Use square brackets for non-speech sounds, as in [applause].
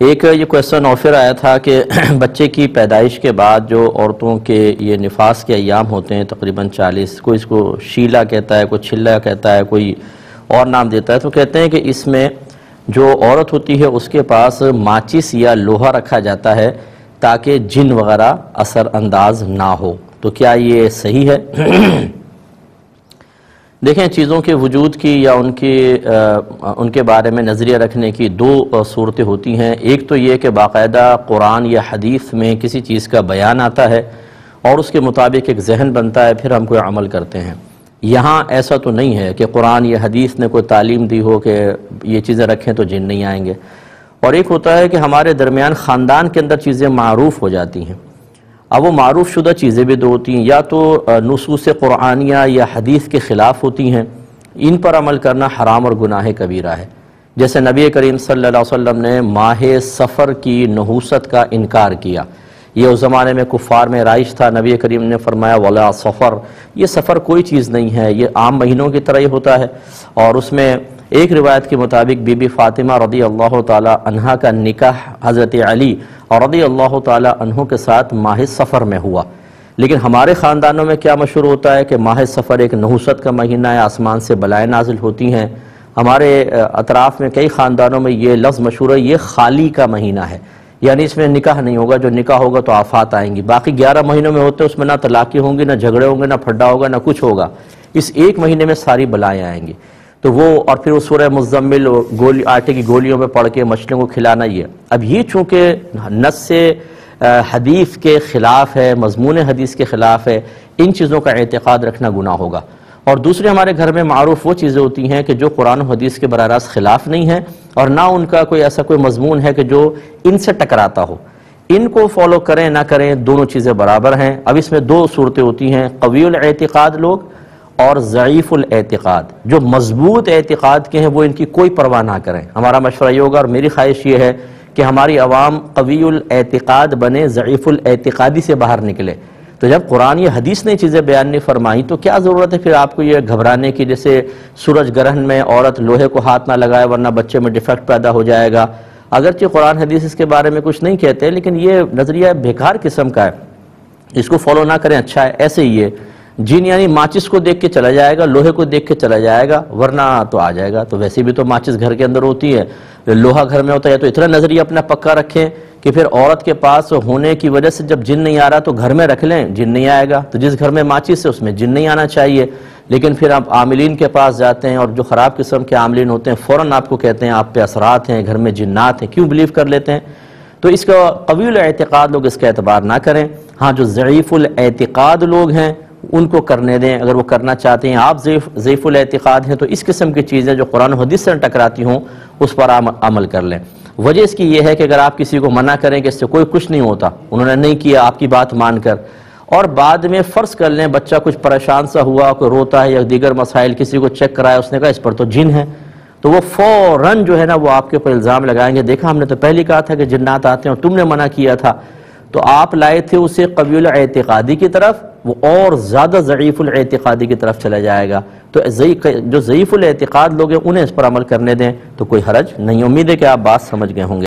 एक ये question offer आया था कि [clears throat] बच्चे की पैदाइश के बाद जो औरतों के ये निफास के अयाम होते हैं, तकरीबन चालीस, कोई इसको शीला कहता है, कोई छिल्ला कहता है, कोई और नाम देता है तो कहते हैं कि इसमें जो औरत होती है, उसके पास माचिस या लोहा रखा जाता है ताकि जिन वगैरह असरअंदाज ना हो। तो क्या ये सही है? [clears throat] देखें चीज़ों के वजूद की या उनके आ, उनके बारे में नज़रिया रखने की दो सूरतें होती हैं। एक तो ये कि बाकायदा कुरान या हदीस में किसी चीज़ का बयान आता है और उसके मुताबिक एक जहन बनता है फिर हम कोई अमल करते हैं। यहाँ ऐसा तो नहीं है कि कुरान या हदीस ने कोई तालीम दी हो कि ये चीज़ें रखें तो जिन नहीं आएँगे। और एक होता है कि हमारे दरमियान ख़ानदान के अंदर चीज़ें मरूफ हो जाती हैं। अब वो मरूफ शुदा चीज़ें भी दो होती हैं। या तो नसूस क़ुरानिया या हदीस के ख़िलाफ़ होती हैं। इन पर अमल करना हराम और गुनाह कबीरा है। जैसे नबी करीम सल्लल्लाहु अलैहि वसल्लम ने माह सफ़र की नहूसत का इनकार किया। ये उस ज़माने में कुफ़ार में राइश था। नबी करीम ने फरमाया, वाला सफ़र। ये सफ़र कोई चीज़ नहीं है। ये आम महीनों की तरह ही होता है। और उसमें एक रिवायत के मुताबिक बीबी फ़ातिमा रदी अल्लाह तहा का निकाह हज़रत अली और रदी अल्लाह तहों के साथ माह सफ़र में हुआ। लेकिन हमारे ख़ानदानों में क्या मशहूर होता है कि माह सफ़र एक नहूसत का महीना है, आसमान से बलाएँ नाजिल होती हैं। हमारे अतराफ़ में कई ख़ानदानों में ये लफ्ज़ मशहूर है, ये खाली का महीना है। यानी इसमें निकाह नहीं होगा, जो निकाह होगा तो आफात आएँगी। बाकी ग्यारह महीनों में होते हैं, उसमें ना तलाक़ी होंगी, ना झगड़े होंगे, ना फड्डा होगा, ना कुछ होगा। इस एक महीने में सारी बलाएँ आएँगी। तो वो और फिर उस सूर्य मुजम्मिल गोली, आटे की गोलियों में पड़ के मछलियों को खिलाना है अब ये चूँकि नस से हदीस के ख़िलाफ़ है, मजमून हदीस के ख़िलाफ़ है, इन चीज़ों का एतक़ाद रखना गुना होगा। और दूसरे हमारे घर में मरूफ वो चीज़ें होती हैं कि जो कुरान हदीस के बर रास्त ख़िलाफ़ नहीं है और ना उनका कोई ऐसा कोई मजमून है कि जो इनसे टकराता हो। इनको फॉलो करें, ना करें, दोनों चीज़ें बराबर हैं। अब इसमें दो सूरतें होती हैं कवील एतक़ाद लोग और ज़यीफ़ुल एतक़ाद। जो मज़बूत एतक़ाद के हैं, वो इनकी कोई परवाह ना करें। हमारा मशवरा ये होगा और मेरी ख्वाहिश ये है कि हमारी आवाम कवील एतक़ाद बने ज़यीफ़ुल एतक़ादी से बाहर निकले। तो जब कुरान या हदीस ने चीज़ें बयान नहीं फरमाई तो क्या ज़रूरत है फिर आपको ये घबराने की? जैसे सूरज ग्रहण में औरत लोहे को हाथ ना लगाए, वरना बच्चे में डिफेक्ट पैदा हो जाएगा। अगरचे कुरान हदीस इसके बारे में कुछ नहीं कहते, लेकिन ये नज़रिया बेकार किस्म का है। इसको फॉलो ना करें अच्छा है, ऐसे ही है जिन यानी माचिस को देख के चला जाएगा, लोहे को देख के चला जाएगा, वरना तो आ जाएगा। तो वैसे भी तो माचिस घर के अंदर होती है। लोहा घर में होता है तो इतना नज़रिया अपना पक्का रखें कि फिर औरत के पास होने की वजह से जब जिन नहीं आ रहा तो घर में रख लें, जिन नहीं आएगा। तो जिस घर में माचिस है, उसमें जिन नहीं आना चाहिए। लेकिन फिर आप आमिलीन के पास जाते हैं, और जो ख़राब किस्म के आमिलीन होते हैं, फ़ौरन आपको कहते हैं, आप पे असरात हैं, घर में जिन्नात हैं, क्यों बिलीव कर लेते हैं? तो इसका कबील एतक़ाद लोग इसका एतबार ना करें। हाँ जो ज़यीफ़ुल लोग हैं उनको करने दें, अगर वो करना चाहते हैं। आप ज़यफ़ुल हैं तो इस किस्म की चीज़ें जो कुरान हदीस से टकराती हों, उस पर अमल कर लें। वजह इसकी यह है कि अगर आप किसी को मना करें कि इससे कोई कुछ नहीं होता, उन्होंने नहीं किया, आपकी बात मानकर, और बाद में फ़र्ज़ कर लें, बच्चा कुछ परेशान सा हुआ, कोई रोता है या दीगर मसाइल, किसी को चेक कराया, उसने कहा, इस पर तो जिन है। तो वो फ़ौरन जो है ना, वो आपके ऊपर इल्ज़ाम लगाएँगे। देखा हमने तो पहले कहा था कि जिन्नात आते हैं और तुमने मना किया था। तो आप लाए थे उसे कबील एतक़ादी की तरफ़, वो और ज़्यादा ज़यीफ़ुल एतक़ादी की तरफ़ चला जाएगा। तो जो ज़ईफुल एतक़ाद लोग हैं, उन्हें इस पर अमल करने दें तो कोई हरज नहीं। उम्मीद है कि आप बात समझ गए होंगे।